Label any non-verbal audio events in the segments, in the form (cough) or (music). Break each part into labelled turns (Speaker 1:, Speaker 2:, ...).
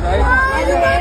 Speaker 1: 可以可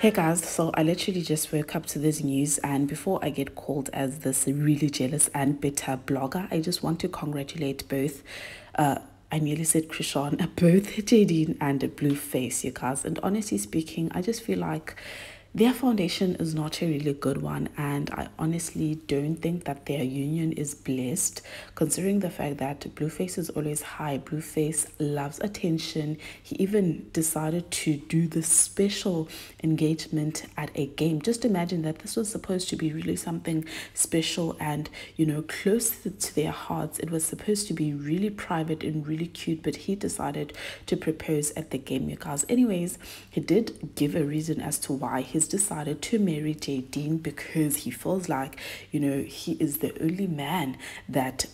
Speaker 2: Hey guys, so I literally just woke up to this news, and before I get called as this really jealous and bitter blogger, I just want to congratulate both. Uh, I nearly said Chrisean, (laughs) both Jaidyn and Blueface, you guys. And honestly speaking, I just feel like their foundation is not a really good one, and I honestly don't think that their union is blessed, considering the fact that Blueface is always high. Blueface loves attention. He even decided to do this special engagement at a game. Just imagine that this was supposed to be really something special and you know close to their hearts. It was supposed to be really private and really cute, but he decided to propose at the game, you guys. Anyways, he did give a reason as to why his decided to marry Jaidyn because he feels like, you know, he is the only man that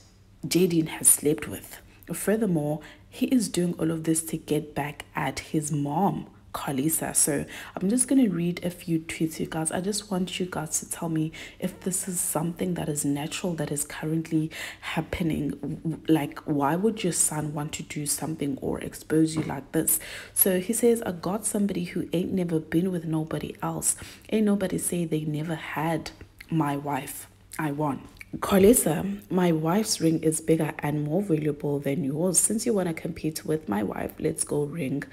Speaker 2: Jaidyn has slept with. Furthermore, he is doing all of this to get back at his mom Karlissa. So I'm just going to read a few tweets, you guys. I just want you guys to tell me if this is something that is natural that is currently happening. Like, why would your son want to do something or expose you like this? So he says, I got somebody who ain't never been with nobody else. Ain't nobody say they never had my wife. I won. Karlissa, my wife's ring is bigger and more valuable than yours. Since you want to compete with my wife, let's go ring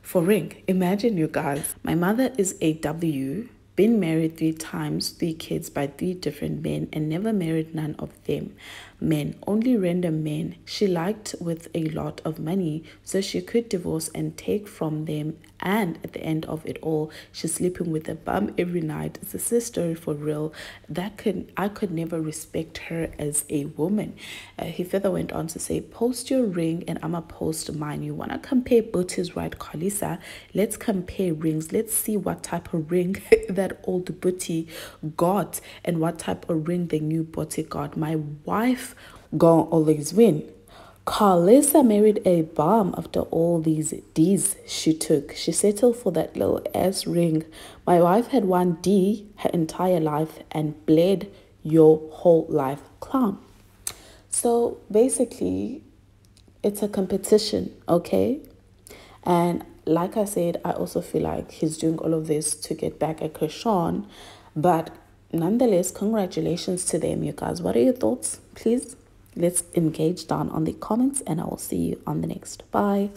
Speaker 2: for ring. Imagine you guys. My mother is a W, been married three times, three kids by three different men, and never married none of them men, only random men. She liked with a lot of money, so she could divorce and take from them. And at the end of it all, she's sleeping with a bum every night. It's a sister story for real. That could I could never respect her as a woman. Uh, he further went on to say, "Post your ring, and I'ma post mine. You wanna compare booties, right, Karlissa? Let's compare rings. Let's see what type of ring (laughs) that old booty got, and what type of ring the new booty got. My wife." Gonna always win. Karlissa married a bum after all these D's she took. She settled for that little S ring. My wife had one D her entire life and bled your whole life, clown. So basically, it's a competition, okay? And like I said, I also feel like he's doing all of this to get back at Chrisean. But nonetheless, congratulations to them, you guys. What are your thoughts? Please let's engage down on the comments, and I will see you on the next. Bye.